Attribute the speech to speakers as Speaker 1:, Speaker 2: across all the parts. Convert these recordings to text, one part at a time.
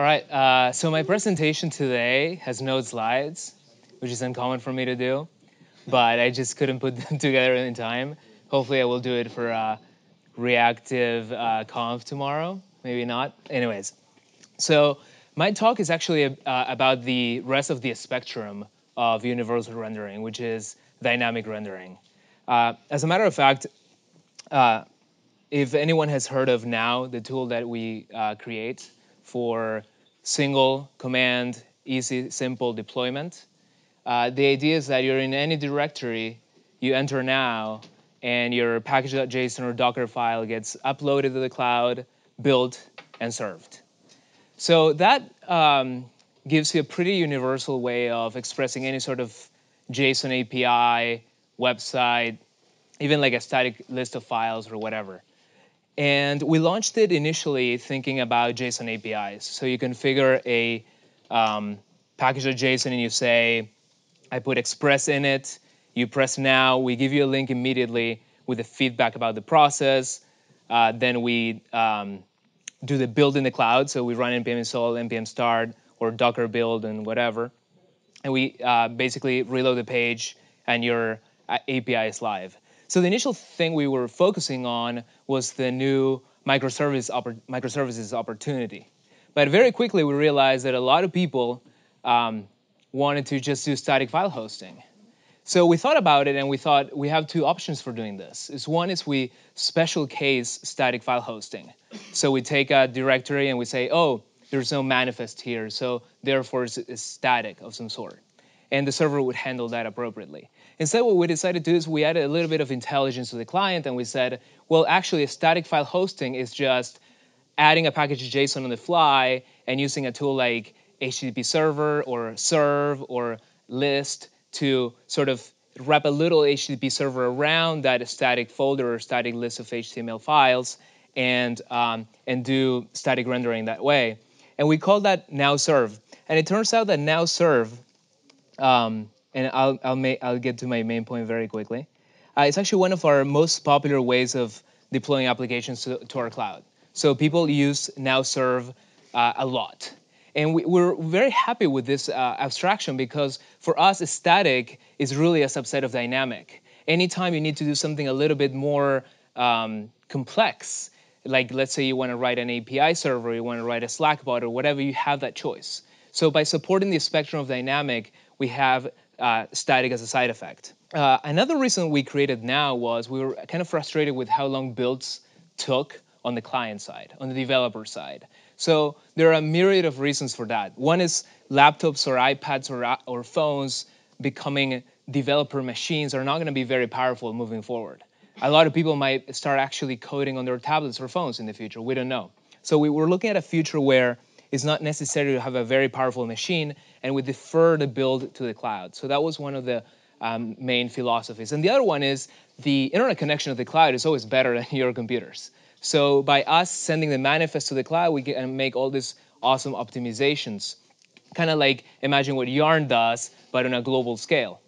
Speaker 1: All right, uh, so my presentation today has no slides, which is uncommon for me to do, but I just couldn't put them together in time. Hopefully I will do it for uh, reactive uh, conf tomorrow, maybe not. Anyways, so my talk is actually uh, about the rest of the spectrum of universal rendering, which is dynamic rendering. Uh, as a matter of fact, uh, if anyone has heard of Now, the tool that we create for single command, easy, simple deployment, uh, the idea is that you're in any directory, you enter Now, and your package.json or Docker file gets uploaded to the cloud, built, and served. So that um, gives you a pretty universal way of expressing any sort of JSON API, website, even like a static list of files or whatever. And we launched it initially thinking about JSON APIs. So you configure a um, package.json and you say, I put Express in it, you press now, we give you a link immediately with the feedback about the process. Uh, then we um, do the build in the cloud. So we run npm install, npm start, or Docker build and whatever. And we uh, basically reload the page and your uh, API is live. So the initial thing we were focusing on was the new microservice oppor microservices opportunity. But very quickly we realized that a lot of people um, wanted to just do static file hosting. So we thought about it and we thought we have two options for doing this. Is one is we special case static file hosting. So we take a directory and we say, oh, there's no manifest here, so therefore it's, it's static of some sort. And the server would handle that appropriately. Instead, what we decided to do is we added a little bit of intelligence to the client and we said, well, actually, a static file hosting is just adding a package JSON on the fly and using a tool like HTTP server or serve or list to sort of wrap a little HTTP server around that static folder or static list of HTML files and, um, and do static rendering that way. And we call that now serve. And it turns out that now serve, um, and I'll, I'll, I'll get to my main point very quickly. Uh, it's actually one of our most popular ways of deploying applications to, to our cloud. So people use now serve uh, a lot. And we, are very happy with this uh, abstraction because for us, static is really a subset of dynamic. Anytime you need to do something a little bit more um, complex, like let's say you want to write an API server, you want to write a Slack bot or whatever, you have that choice. So by supporting the spectrum of dynamic, we have uh, static as a side effect. Uh, another reason we created now was we were kind of frustrated with how long builds took on the client side, on the developer side. So there are a myriad of reasons for that. One is laptops or iPads or, or phones becoming developer machines are not going to be very powerful moving forward. A lot of people might start actually coding on their tablets or phones in the future. We don't know. So we were looking at a future where it's not necessary to have a very powerful machine, and we defer the build to the cloud. So that was one of the um, main philosophies. And the other one is the internet connection of the cloud is always better than your computers. So by us sending the manifest to the cloud, we can make all these awesome optimizations. Kind of like imagine what Yarn does, but on a global scale.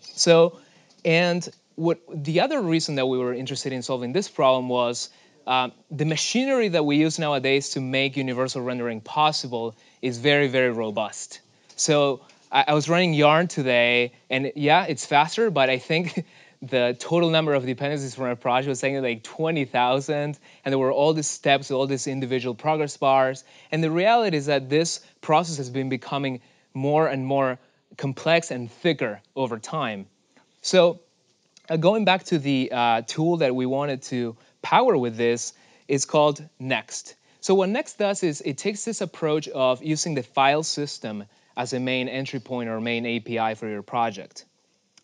Speaker 1: So, and what the other reason that we were interested in solving this problem was um, the machinery that we use nowadays to make universal rendering possible is very, very robust. So I, I was running Yarn today, and yeah, it's faster, but I think the total number of dependencies from a project was saying like 20,000, and there were all these steps, all these individual progress bars. And the reality is that this process has been becoming more and more complex and thicker over time. So uh, going back to the uh, tool that we wanted to power with this, is called Next. So what Next does is it takes this approach of using the file system as a main entry point or main API for your project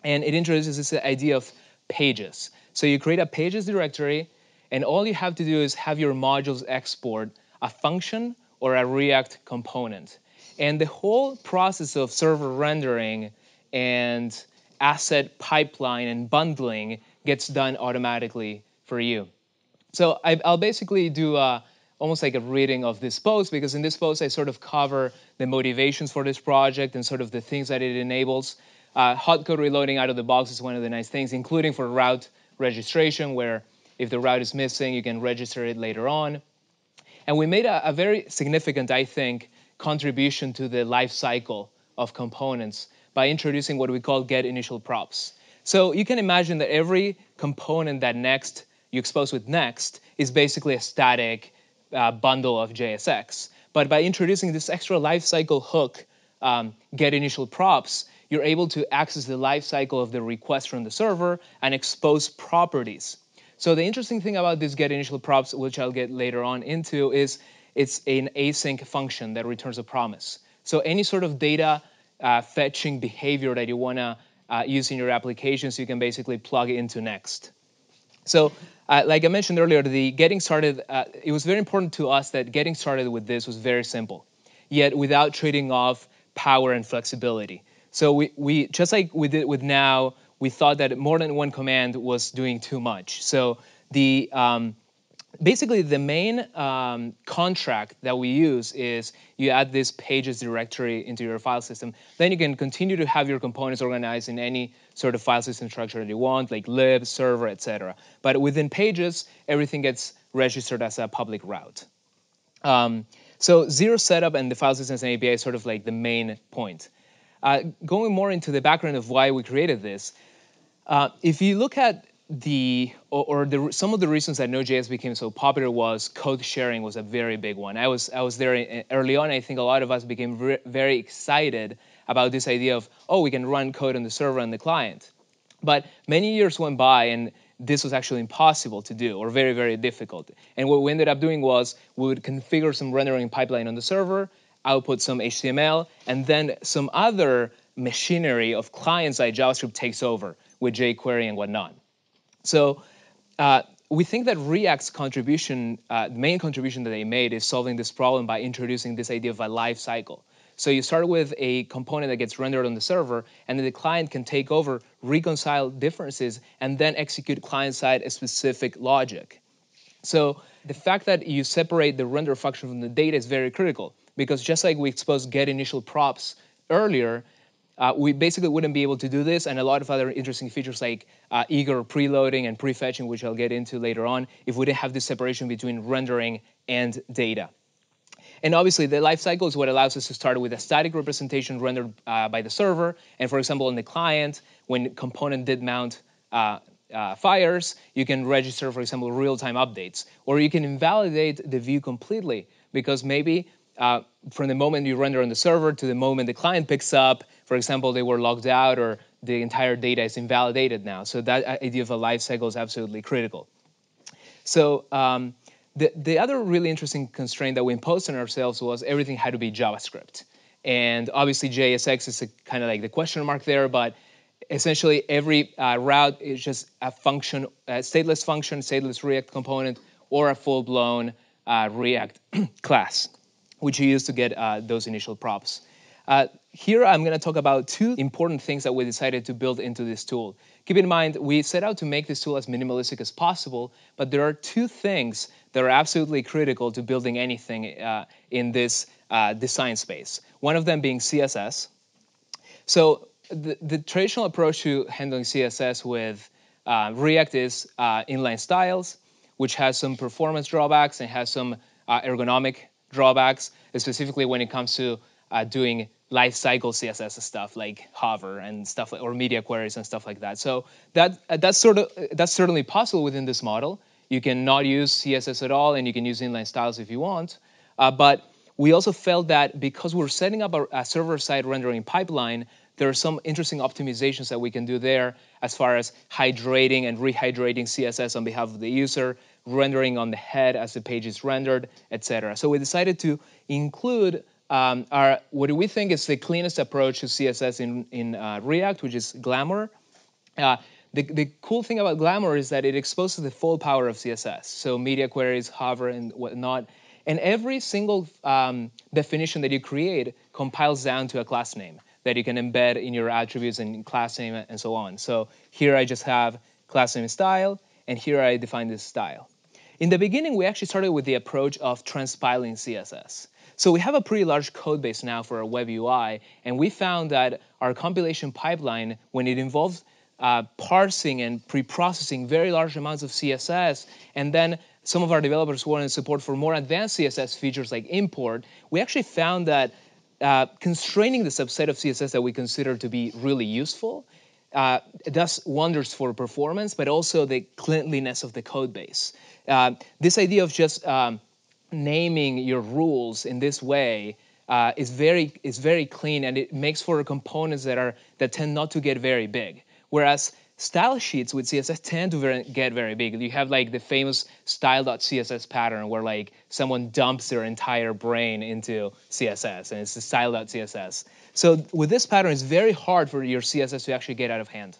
Speaker 1: and it introduces this idea of pages. So you create a pages directory, and all you have to do is have your modules export a function or a React component. And the whole process of server rendering and asset pipeline and bundling gets done automatically for you. So I, will basically do a, almost like a reading of this post because in this post I sort of cover the motivations for this project and sort of the things that it enables. Uh, hot code reloading out of the box is one of the nice things, including for route registration, where if the route is missing, you can register it later on. And we made a, a very significant, I think, contribution to the life cycle of components by introducing what we call get initial props. So you can imagine that every component that next you expose with next is basically a static uh, bundle of JSX. But by introducing this extra lifecycle hook, um, get initial props, you're able to access the lifecycle of the request from the server and expose properties. So the interesting thing about this get initial props, which I'll get later on into, is it's an async function that returns a promise. So any sort of data uh, fetching behavior that you want to uh, use in your applications, you can basically plug into Next. So, uh, like I mentioned earlier, the getting started, uh, it was very important to us that getting started with this was very simple, yet without trading off power and flexibility. So we, we just like we did with now, we thought that more than one command was doing too much. So the um, basically the main um, contract that we use is you add this pages directory into your file system. Then you can continue to have your components organized in any sort of file system structure that you want, like lib, server, etc. But within pages, everything gets registered as a public route. Um, so zero setup and the file systems and API is sort of like the main point. Uh, going more into the background of why we created this, uh, if you look at the or, the, some of the reasons that Node.js became so popular was code sharing was a very big one. I was I was there early on. I think a lot of us became re- very excited about this idea of oh we can run code on the server and the client. But many years went by and this was actually impossible to do or very very difficult. And what we ended up doing was we would configure some rendering pipeline on the server, output some HTML, and then some other machinery of client-side JavaScript takes over with jQuery and whatnot. So uh, we think that React's contribution, uh, the main contribution that they made is solving this problem by introducing this idea of a life cycle. So you start with a component that gets rendered on the server, and then the client can take over, reconcile differences, and then execute client-side specific logic. So the fact that you separate the render function from the data is very critical because just like we exposed get initial props earlier, uh, we basically wouldn't be able to do this and a lot of other interesting features like uh, eager preloading and prefetching, which I'll get into later on, if we didn't have this separation between rendering and data. And obviously, the lifecycle is what allows us to start with a static representation rendered uh, by the server. And for example, in the client, when component did mount uh, uh, fires, you can register, for example, real-time updates. Or you can invalidate the view completely because maybe uh, from the moment you render on the server to the moment the client picks up, for example, they were logged out or the entire data is invalidated now. So that idea of a life cycle is absolutely critical. So um, the, the other really interesting constraint that we imposed on ourselves was everything had to be JavaScript. And obviously JSX is kind of like the question mark there, but essentially every uh, route is just a function, a stateless function, stateless React component, or a full-blown uh, React class which you use to get uh, those initial props. Uh, here I'm going to talk about two important things that we decided to build into this tool. Keep in mind, we set out to make this tool as minimalistic as possible, but there are two things that are absolutely critical to building anything uh, in this uh, design space. One of them being CSS. So the, the traditional approach to handling CSS with uh, React is uh, inline styles, which has some performance drawbacks and has some ergonomic drawbacks, specifically when it comes to uh, doing life cycle CSS stuff like hover and stuff like, or media queries and stuff like that. So that uh, that's sort of that's certainly possible within this model. You can not use CSS at all, and you can use inline styles if you want. Uh, but we also felt that because we're setting up a, a server-side rendering pipeline, there are some interesting optimizations that we can do there as far as hydrating and rehydrating CSS on behalf of the user, rendering on the head as the page is rendered, etc. So we decided to include um, our what we think is the cleanest approach to CSS in, in uh, React, which is glamor. Uh, the, the cool thing about glamor is that it exposes the full power of CSS, so media queries, hover, and whatnot. And every single um, definition that you create compiles down to a class name that you can embed in your attributes and class name and so on. So here I just have class name style, and here I define this style. In the beginning, we actually started with the approach of transpiling CSS. So we have a pretty large code base now for our web UI, and we found that our compilation pipeline, when it involves uh, parsing and pre-processing very large amounts of CSS, and then some of our developers wanted support for more advanced CSS features like import, we actually found that uh, constraining the subset of CSS that we consider to be really useful uh, does wonders for performance, but also the cleanliness of the code base. Uh, this idea of just um, naming your rules in this way uh, is very is very clean, and it makes for components that are that tend not to get very big. Whereas style sheets with CSS tend to very, get very big. You have like the famous style.css pattern where like someone dumps their entire brain into CSS and it's the style.css. So with this pattern, it's very hard for your CSS to actually get out of hand.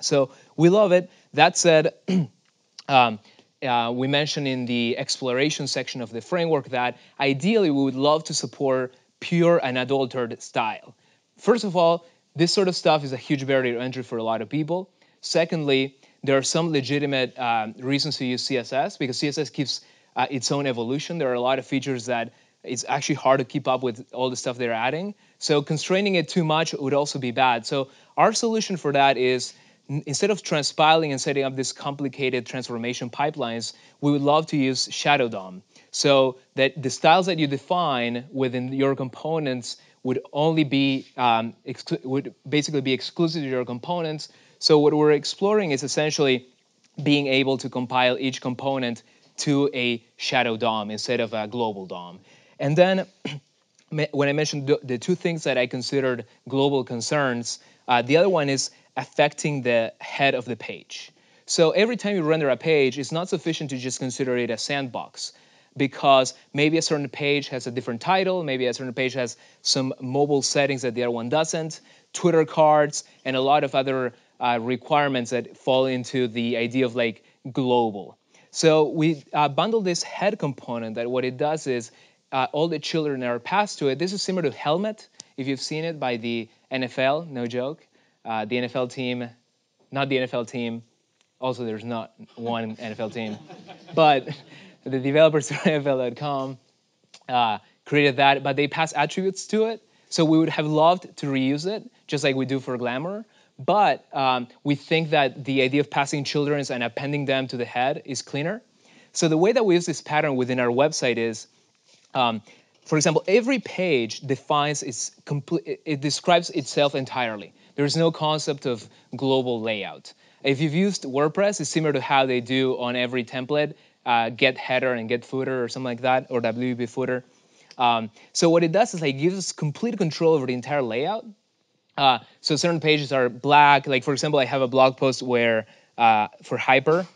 Speaker 1: So we love it. That said, um, uh, we mentioned in the exploration section of the framework that ideally we would love to support pure and unadulterated style. First of all, this sort of stuff is a huge barrier to entry for a lot of people. Secondly, there are some legitimate um, reasons to use CSS because CSS keeps uh, its own evolution. There are a lot of features that it's actually hard to keep up with all the stuff they're adding. So constraining it too much would also be bad. So our solution for that is instead of transpiling and setting up these complicated transformation pipelines, we would love to use Shadow DOM. So that the styles that you define within your components would only be um, would basically be exclusive to your components so what we're exploring is essentially being able to compile each component to a shadow DOM instead of a global DOM. And then when I mentioned the two things that I considered global concerns, uh, the other one is affecting the head of the page. So every time you render a page, it's not sufficient to just consider it a sandbox because maybe a certain page has a different title, maybe a certain page has some mobile settings that the other one doesn't, Twitter cards, and a lot of other uh, requirements that fall into the idea of like global. So we uh, bundle this head component that what it does is uh, all the children are passed to it. This is similar to Helmet, if you've seen it by the NFL, no joke. Uh, the NFL team, not the NFL team. Also, there's not one NFL team, but the developers of NFL.com uh, created that, but they pass attributes to it. So we would have loved to reuse it, just like we do for glamor. But um, we think that the idea of passing children and appending them to the head is cleaner. So the way that we use this pattern within our website is, um, for example, every page defines its complete, it describes itself entirely. There's no concept of global layout. If you've used WordPress, it's similar to how they do on every template, uh, get header and get footer or something like that, or WP footer. Um, so what it does is it gives us complete control over the entire layout. Uh, so certain pages are black. Like for example, I have a blog post where uh, for hyper,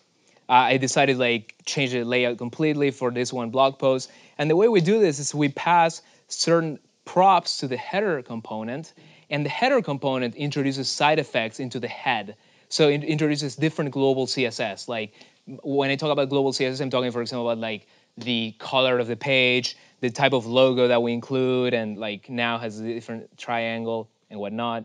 Speaker 1: uh, I decided like change the layout completely for this one blog post. And the way we do this is we pass certain props to the header component, and the header component introduces side effects into the head. So it introduces different global CSS. Like when I talk about global CSS, I'm talking, for example, about like the color of the page, the type of logo that we include, and like now has a different triangle and whatnot.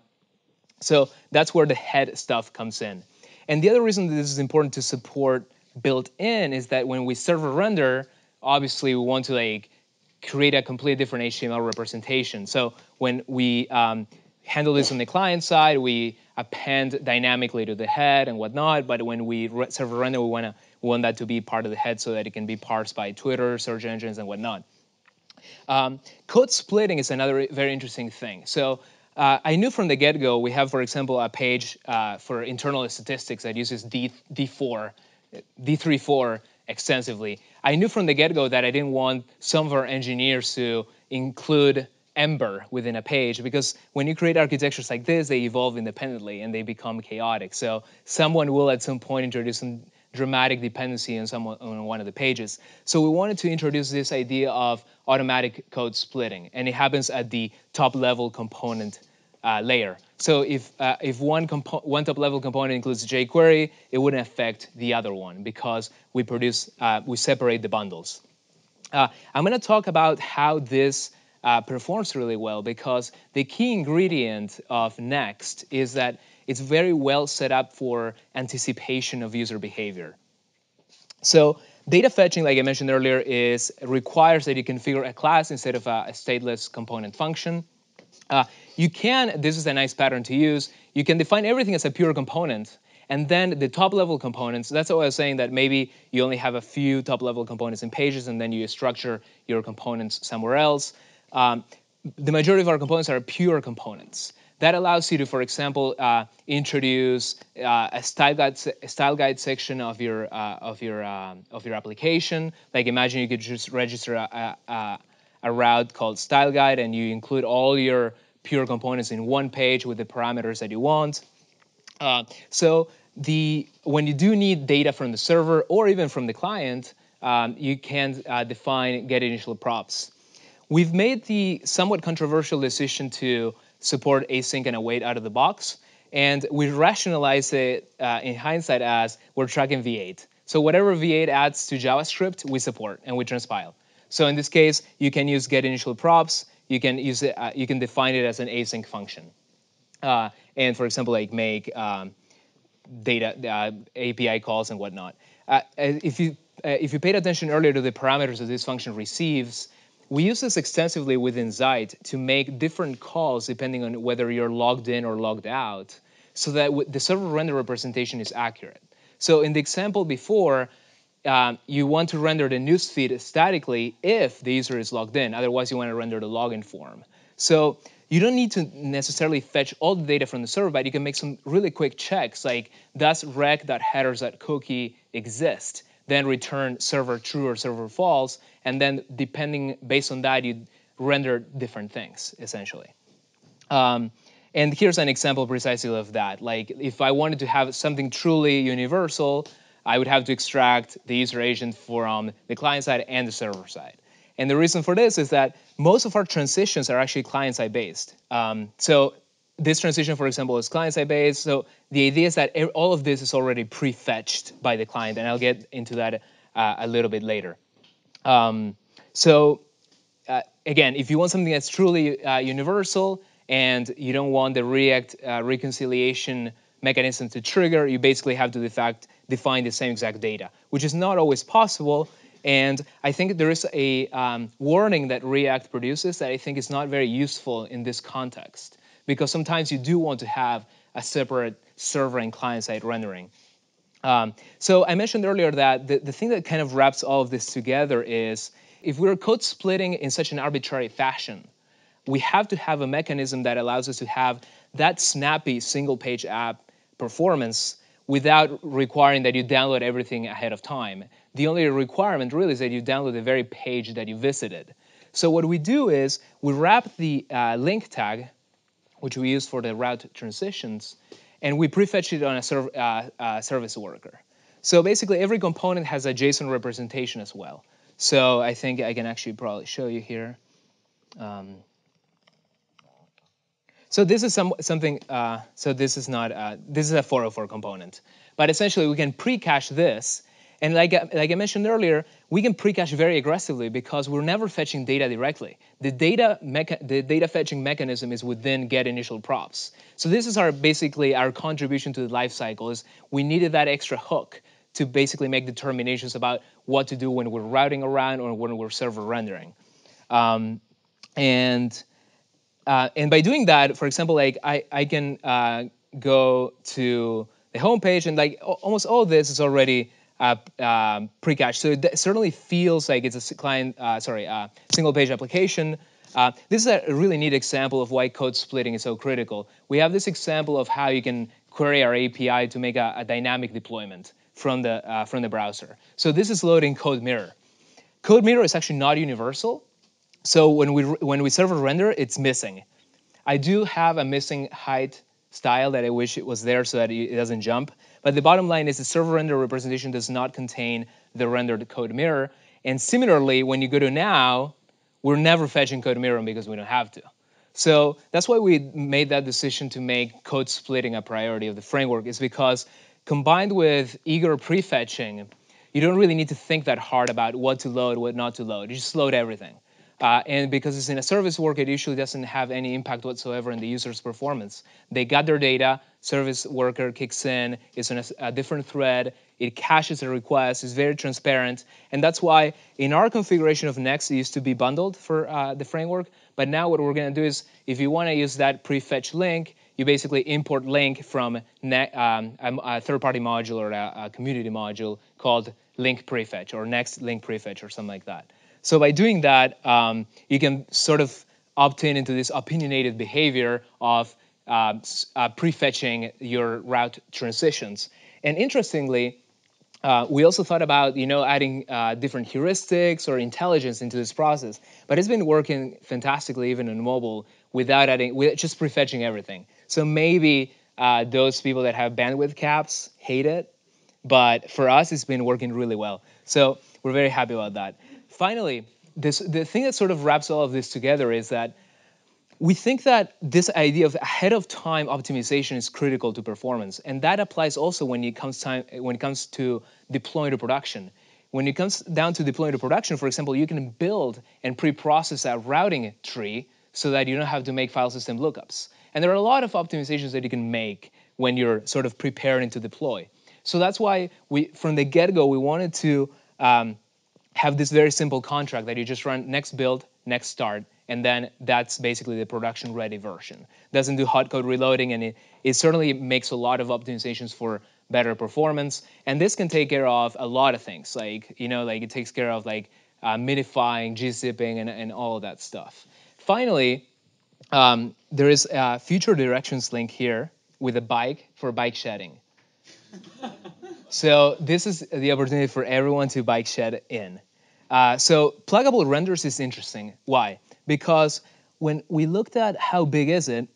Speaker 1: So that's where the head stuff comes in. And the other reason this is important to support built in is that when we server render, obviously we want to like create a completely different HTML representation. So when we um, handle this on the client side, we append dynamically to the head and whatnot. But when we re- server render, we want to we want that to be part of the head so that it can be parsed by Twitter, search engines, and whatnot. Um, code splitting is another very interesting thing. So uh, I knew from the get-go we have, for example, a page uh, for internal statistics that uses D, D4, D34 extensively. I knew from the get-go that I didn't want some of our engineers to include Ember within a page because when you create architectures like this, they evolve independently and they become chaotic. So someone will at some point introduce some dramatic dependency on, some, on one of the pages. So we wanted to introduce this idea of automatic code splitting, and it happens at the top level component uh, layer. So if uh, if one one top level component includes jQuery, it wouldn't affect the other one because we produce uh, we separate the bundles. Uh, I'm going to talk about how this uh, performs really well because the key ingredient of Next is that it's very well set up for anticipation of user behavior. So data fetching, like I mentioned earlier, is requires that you configure a class instead of a, a stateless component function. Uh, you can, this is a nice pattern to use, you can define everything as a pure component and then the top level components, that's what I was saying that maybe you only have a few top level components in pages and then you structure your components somewhere else. Um, the majority of our components are pure components. That allows you to, for example, uh, introduce uh, a style guide, a style guide section of your uh, of your um, of your application. Like imagine you could just register a, a, a route called style guide, and you include all your pure components in one page with the parameters that you want. Uh, so the when you do need data from the server or even from the client, um, you can uh, define get initial props. We've made the somewhat controversial decision to support async and await out of the box, and we rationalize it uh, in hindsight as we're tracking V8. So whatever V8 adds to JavaScript, we support and we transpile. So in this case, you can use get initial props. You can use it. Uh, you can define it as an async function. Uh, and for example, like make um, data uh, API calls and whatnot. Uh, if you uh, if you paid attention earlier to the parameters that this function receives, we use this extensively within Zeit to make different calls depending on whether you're logged in or logged out, so that the server render representation is accurate. So in the example before, um, you want to render the newsfeed statically if the user is logged in. Otherwise, you want to render the login form. So you don't need to necessarily fetch all the data from the server, but you can make some really quick checks like does req.headers.cookie exist? Then return server true or server false, and then depending based on that, you render different things essentially. Um, and here's an example precisely of that. Like if I wanted to have something truly universal, I would have to extract the user agent from the client side and the server side. And the reason for this is that most of our transitions are actually client-side based. Um, so this transition, for example, is client-side based. So the idea is that all of this is already pre-fetched by the client, and I'll get into that uh, a little bit later. Um, so uh, again, if you want something that's truly uh, universal and you don't want the React uh, reconciliation mechanism to trigger, you basically have to fact, define the same exact data, which is not always possible and I think there is a um, warning that React produces that I think is not very useful in this context because sometimes you do want to have a separate server and client-side rendering. Um, so I mentioned earlier that the, the thing that kind of wraps all of this together is if we're code splitting in such an arbitrary fashion, we have to have a mechanism that allows us to have that snappy single page app performance without requiring that you download everything ahead of time. The only requirement really is that you download the very page that you visited. So what we do is we wrap the uh, link tag, which we use for the route transitions, and we prefetch it on a serv uh, uh, service worker. So basically every component has a JSON representation as well. So I think I can actually probably show you here. Um, so this is some, something, uh, so this is not, uh, this is a 404 component. But essentially we can pre-cache this. And like, like I mentioned earlier, we can pre-cache very aggressively because we're never fetching data directly. The data, the data fetching mechanism is within get initial props. So this is our basically our contribution to the lifecycle is we needed that extra hook to basically make determinations about what to do when we're routing around or when we're server rendering. Um, and uh, and by doing that, for example, like I, I can uh, go to the home page and like almost all this is already uh, um, pre-cache. So it certainly feels like it's a client, uh, sorry, uh, single page application. Uh, this is a really neat example of why code splitting is so critical. We have this example of how you can query our API to make a, a dynamic deployment from the, from the browser. So this is loading CodeMirror. Code Mirror is actually not universal. So when we when we server render, it's missing. I do have a missing height style that I wish it was there so that it doesn't jump. But the bottom line is the server render representation does not contain the rendered CodeMirror. And similarly, when you go to now, we're never fetching CodeMirror because we don't have to. So that's why we made that decision to make code splitting a priority of the framework is because combined with eager prefetching, you don't really need to think that hard about what to load, what not to load. You just load everything. Uh, and because it's in a service work, it usually doesn't have any impact whatsoever in the user's performance. They got their data, service worker kicks in, it's on a, a different thread, it caches a request, it's very transparent. And that's why in our configuration of Next, it used to be bundled for uh, the framework. But now what we're going to do is if you want to use that prefetch link, you basically import link from um, a third-party module or a, a, community module called link prefetch or next link prefetch or something like that. So by doing that, um, you can sort of opt in into this opinionated behavior of uh, uh, prefetching your route transitions. And interestingly, uh, we also thought about you know adding uh, different heuristics or intelligence into this process, but it's been working fantastically even on mobile without adding, with just prefetching everything. So maybe uh, those people that have bandwidth caps hate it, but for us, it's been working really well. So we're very happy about that. Finally, this, the thing that sort of wraps all of this together is that we think that this idea of ahead of time optimization is critical to performance, and that applies also when it comes time when it comes to deploying to production. When it comes down to deploying to production, for example, you can build and pre-process a routing tree so that you don't have to make file system lookups. And there are a lot of optimizations that you can make when you're sort of preparing to deploy. So that's why we, from the get-go, we wanted to um, have this very simple contract that you just run next build, next start, and then that's basically the production ready version. Doesn't do hot code reloading, and it, it certainly makes a lot of optimizations for better performance. And this can take care of a lot of things, like you know, like it takes care of like uh, minifying, gzipping, and, and all of that stuff. Finally, um, there is a future directions link here with a bike for bike shedding. so this is the opportunity for everyone to bike shed in. Uh, so pluggable renders is interesting. Why? Because when we looked at how big is it,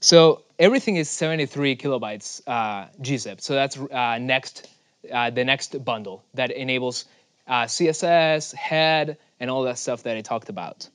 Speaker 1: so everything is 73 kilobytes uh, gzip. So that's uh, next, uh, the next bundle that enables uh, CSS, head, and all that stuff that I talked about.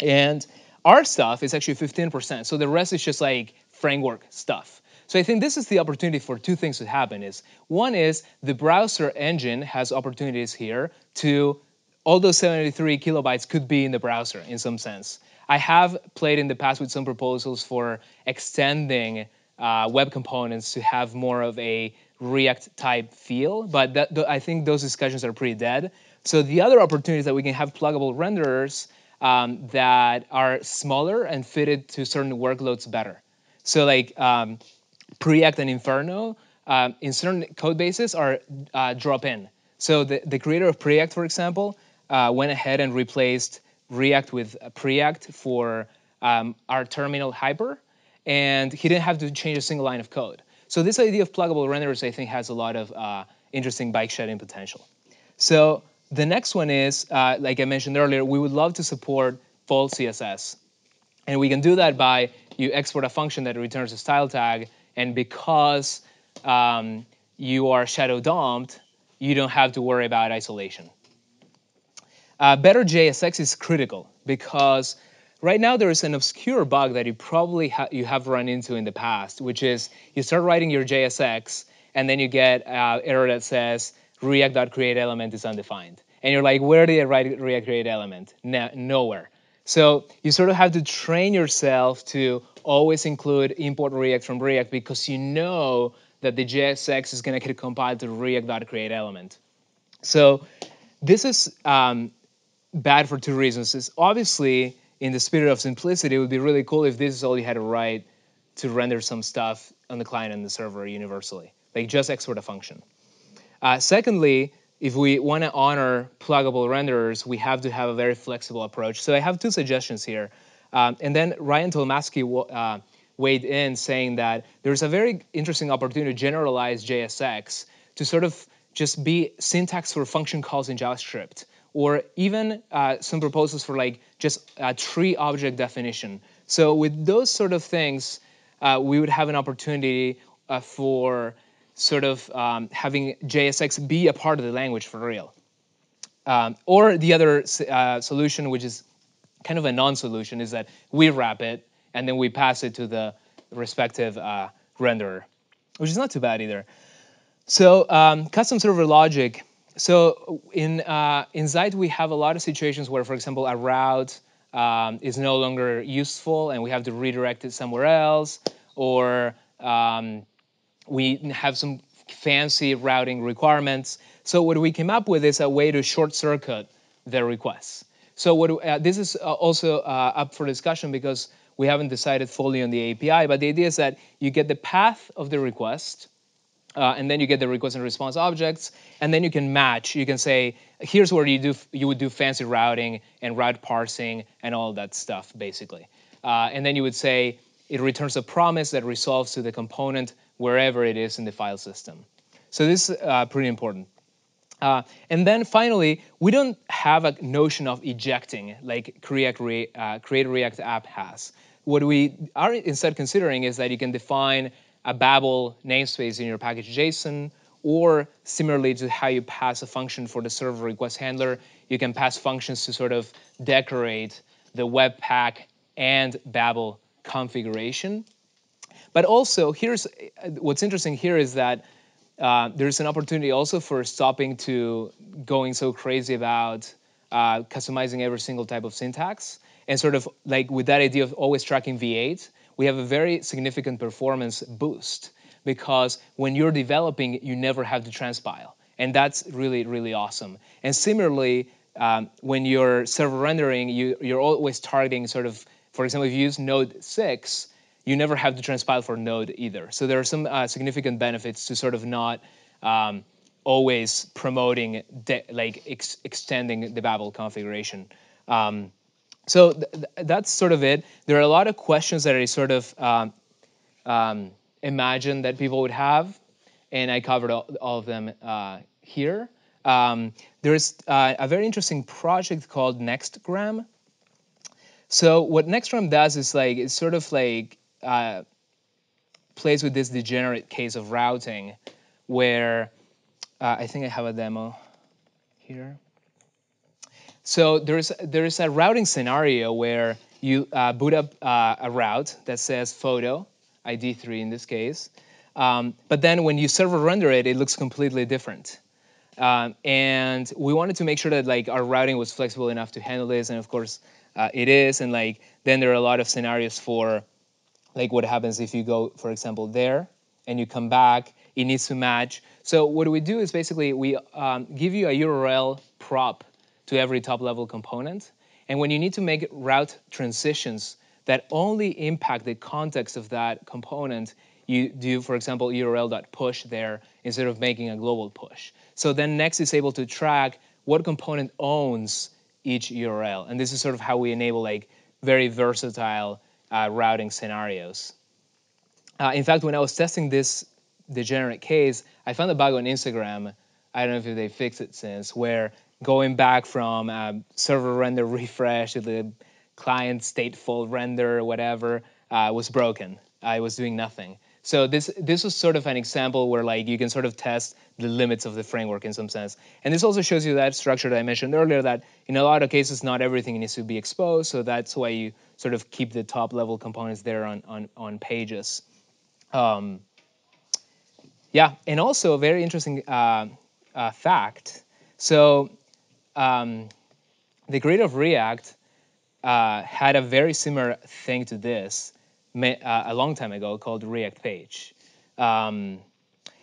Speaker 1: And our stuff is actually 15%. So the rest is just like framework stuff. So I think this is the opportunity for two things to happen is one is the browser engine has opportunities here to all those 73 kilobytes could be in the browser in some sense. I have played in the past with some proposals for extending uh, web components to have more of a React type feel, but that, th I think those discussions are pretty dead. So the other opportunity is that we can have pluggable renderers um, that are smaller and fitted to certain workloads better. So like um, Preact and Inferno um, in certain code bases are uh, drop-in. So the, the creator of Preact, for example, uh, went ahead and replaced React with Preact for um, our terminal hyper, and he didn't have to change a single line of code. So this idea of pluggable renderers, I think, has a lot of uh, interesting bike shedding potential. So the next one is, uh, like I mentioned earlier, we would love to support full CSS. And we can do that by you export a function that returns a style tag, and because um, you are shadow DOMed, you don't have to worry about isolation. Uh, better JSX is critical because right now there is an obscure bug that you probably ha you have run into in the past, which is you start writing your JSX and then you get uh, error that says React.createElement is undefined. And you're like, where did I write React create element? No, nowhere. So you sort of have to train yourself to always include import React from React because you know that the JSX is going to get compiled to React.createElement. So this is um, bad for two reasons. It's obviously, in the spirit of simplicity, it would be really cool if this is all you had to write to render some stuff on the client and the server universally, like just export a function. Uh, secondly, if we want to honor pluggable renderers, we have to have a very flexible approach. So I have two suggestions here. Um, and then Ryan Tolmasky uh, weighed in saying that there's a very interesting opportunity to generalize JSX to sort of just be syntax for function calls in JavaScript, or even uh, some proposals for like just a tree object definition. So with those sort of things, uh, we would have an opportunity uh, for sort of um, having JSX be a part of the language for real. Um, or the other uh, solution, which is kind of a non-solution, is that we wrap it and then we pass it to the respective uh, renderer, which is not too bad either. So um, custom server logic so in uh, in Zeit we have a lot of situations where, for example, a route um, is no longer useful and we have to redirect it somewhere else, or um, we have some fancy routing requirements. So what we came up with is a way to short circuit the requests. So what uh, this is uh, also uh, up for discussion because we haven't decided fully on the API, but the idea is that you get the path of the request, uh, and then you get the request and response objects, and then you can match. You can say, here's where you do you would do fancy routing and route parsing and all that stuff, basically. Uh, and then you would say it returns a promise that resolves to the component wherever it is in the file system. So this is uh, pretty important. Uh, and then finally, we don't have a notion of ejecting like Create, Re, uh, Create React app has. What we are instead considering is that you can define a Babel namespace in your package JSON, or similarly to how you pass a function for the server request handler, you can pass functions to sort of decorate the Webpack and Babel configuration. But also, here's what's interesting here is that uh, there's an opportunity also for stopping to going so crazy about uh, customizing every single type of syntax and sort of like with that idea of always tracking V8, we have a very significant performance boost because when you're developing, you never have to transpile. And that's really, really awesome. And similarly, um, when you're server rendering, you, you're always targeting sort of, for example, if you use Node 6, you never have to transpile for Node either. So there are some uh, significant benefits to sort of not um, always promoting, like ex extending the Babel configuration. Um, so th that's sort of it. There are a lot of questions that I sort of um, um, imagined that people would have, and I covered all, all of them uh, here. Um, there's uh, a very interesting project called Nextgram. So what Nextgram does is like it's sort of like uh, plays with this degenerate case of routing, where uh, I think I have a demo here. So there's there's a routing scenario where you uh, boot up uh, a route that says photo ID3 in this case, um, but then when you server render it, it looks completely different. Um, and we wanted to make sure that like our routing was flexible enough to handle this, and of course uh, it is. And like then there are a lot of scenarios for like what happens if you go, for example, there and you come back, it needs to match. So what we do is basically we um, give you a URL prop to every top level component. And when you need to make route transitions that only impact the context of that component, you do, for example, url.push there instead of making a global push. So then Next is able to track what component owns each URL. And this is sort of how we enable like very versatile uh, routing scenarios. Uh, in fact, when I was testing this degenerate case, I found a bug on Instagram. I don't know if they fixed it since, where going back from um, server render refresh to the client stateful render or whatever uh, was broken. I was doing nothing. So this this was sort of an example where like you can sort of test the limits of the framework in some sense. And this also shows you that structure that I mentioned earlier that in a lot of cases not everything needs to be exposed. So that's why you sort of keep the top level components there on on, on pages. Um, yeah, and also a very interesting uh, uh, fact. So um, the grid of React uh, had a very similar thing to this a long time ago called React Page. Um,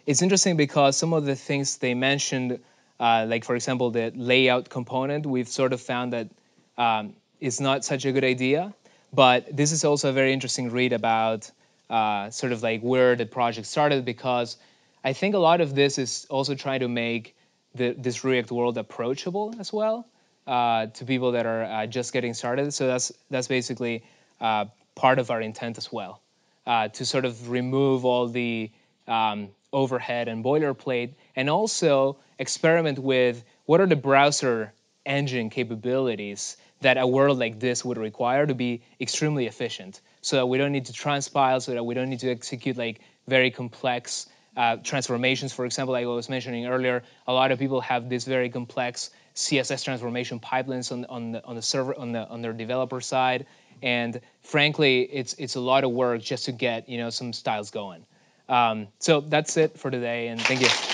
Speaker 1: it's interesting because some of the things they mentioned, uh, like for example the layout component, we've sort of found that um, is not such a good idea. But this is also a very interesting read about uh, sort of like where the project started because I think a lot of this is also trying to make the, this React world approachable as well uh, to people that are uh, just getting started. So that's that's basically uh, part of our intent as well, uh, to sort of remove all the um, overhead and boilerplate, and also experiment with what are the browser engine capabilities that a world like this would require to be extremely efficient, so that we don't need to transpile, so that we don't need to execute like very complex uh, transformations. For example, like I was mentioning earlier, a lot of people have this very complex CSS transformation pipelines on, on, the, on the server on the on their developer side, and frankly, it's it's a lot of work just to get you know some styles going. Um, so that's it for today, and thank you.